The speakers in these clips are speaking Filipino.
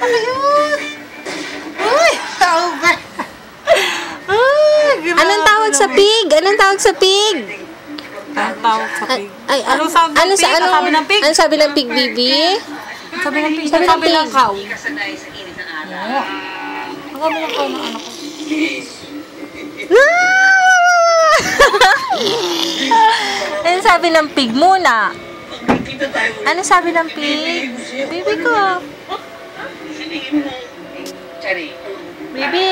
Ayun! Uy! Over! Ay, Anong tawag sa pig? Anong tawag sa pig? Anong tawag sa ano pig? Ano, sa, ano, ng pig? Anong sabi ng pig, Bibi? Sabi ng pig, sabi, sabi ng cow. Yeah. Ang sabi ng cow ng anak ko. Ano sabi ng pig muna? Ano sabi ng pig? Baby ko. Chari. Bibi.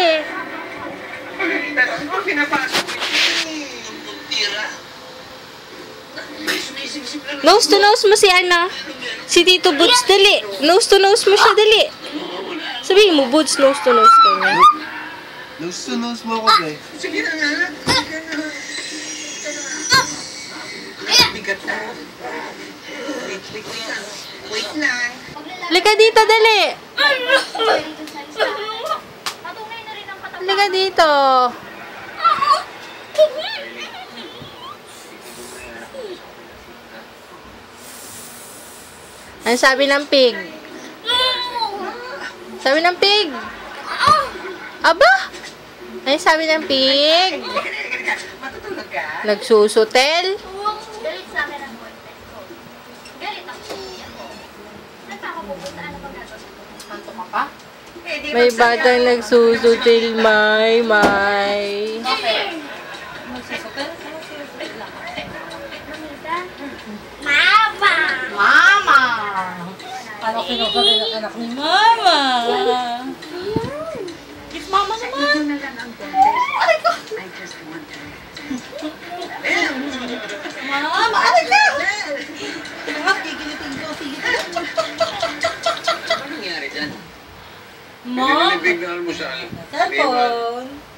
Ano pinapasok mo? Tira. May sumisip-sip lang. Nose to nose mo si ano? Si Tito Boots, dali. Nose to nose mo siya, dali. Sabihin mo, Boots, nose to nose ka niya. Nose to nose mo ako, be. Sige na nga. Bigat na. Wait, wait, wait. Wait lang. Lika dito, dali. Patunay na rin ang katawan. Lika dito. Ano sabi ng pig? Sabi ng pig. Aba? Ano sabi ng pig? Matutulog ka? Nagsusutel? Galit sa akin ang boyfriend ko. Galit ang kuya ko. Nagpakapupunta ano ba gagawin ko? Kanto ka pa? May batang nagsusutil, may, may. Okay. Mama! Mama! Ano kinukulit ng anak ni Mama? Kiss Mama naman! Ano? Mom! Nilibig na almusal. Cellphone!